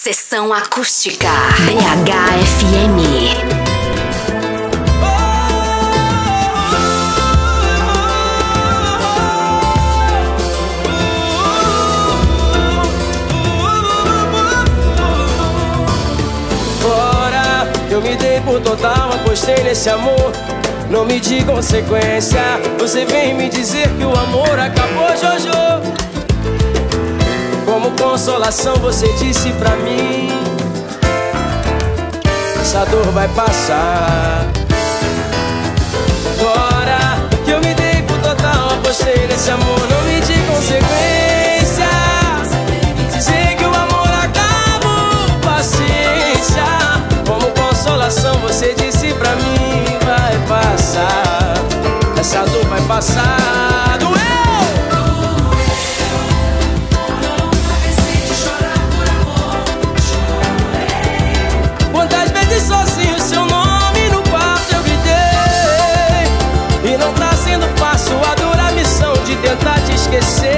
Sessão acústica BHFM. Eu me dei por total, apostei nesse amor. Não me de consequência. Você vem me dizer que o amor acabou, Jojo. Como consolação, você disse pra mim: Essa dor vai passar. Fora, que eu me dei por total, apostei nesse amor. Não me de consequência. Dizer que o amor acabou, paciência. Como consolação, você disse pra mim: Vai passar. Essa dor vai passar. Esquecer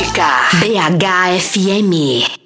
Sessão acústica BHFM.